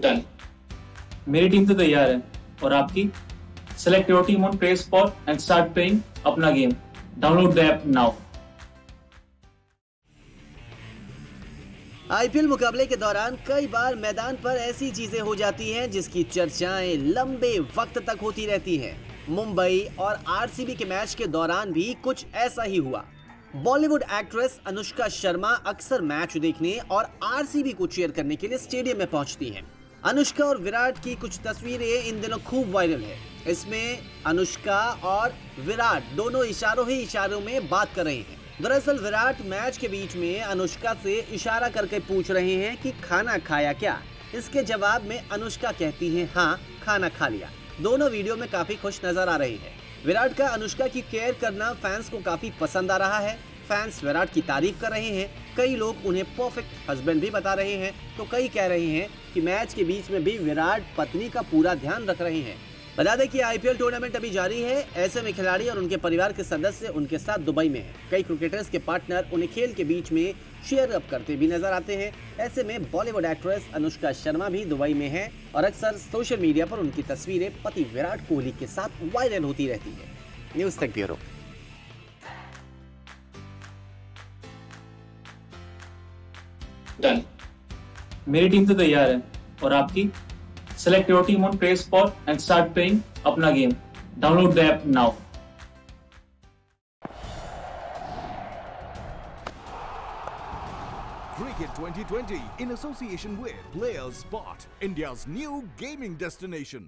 Done मेरी team तो तैयार है और आपकी select your team on play spot and start playing अपना game download the app now IPL मुकाबले के दौरान कई बार मैदान पर ऐसी चीज़ें हो जाती हैं जिसकी चर्चाएँ लंबे वक्त तक होती रहती हैं। मुंबई और आरसीबी के मैच के दौरान भी कुछ ऐसा ही हुआ। बॉलीवुड एक्ट्रेस अनुष्का शर्मा अक्सर मैच देखने और आरसीबी को चेयर करने के लिए स्टेडियम में पहुँचती हैं। अनुष्का और विराट की कुछ तस्वीरें इन दिनों खूब वायरल है। इसमें अनुष्का और विराट दोनों इशारों ही इशारों में बात कर रहे हैं। दरअसल विराट मैच के बीच में अनुष्का से इशारा करके पूछ रहे हैं कि खाना खाया क्या? इसके जवाब में अनुष्का कहती है हाँ खाना खा लिया। दोनों वीडियो में काफ़ी खुश नज़र आ रही है। विराट का अनुष्का की केयर करना फैंस को काफ़ी पसंद आ रहा है। फैंस विराट की तारीफ़ कर रहे हैं। कई लोग उन्हें परफेक्ट हस्बैंड भी बता रहे हैं। तो कई कह रहे हैं कि मैच के बीच में भी विराट पत्नी का पूरा ध्यान रख रहे हैं। बता दें कि आईपीएल टूर्नामेंट अभी जारी है। ऐसे में खिलाड़ी और उनके परिवार के सदस्य उनके साथ दुबई में हैं। कई क्रिकेटर्स के पार्टनर उन्हें खेल के बीच में शेयर अप करते भी नज़र आते हैं। ऐसे में बॉलीवुड एक्ट्रेस अनुष्का शर्मा भी दुबई में है और अक्सर सोशल मीडिया पर उनकी तस्वीरें पति विराट कोहली के साथ वायरल होती रहती है। न्यूज़ तक ब्यूरो डन मेरी टीम तो तैयार है और आपकी select your team on play spot and start playing अपना game download the app now Cricket 2020 in association with Players Spot, India's new gaming destination.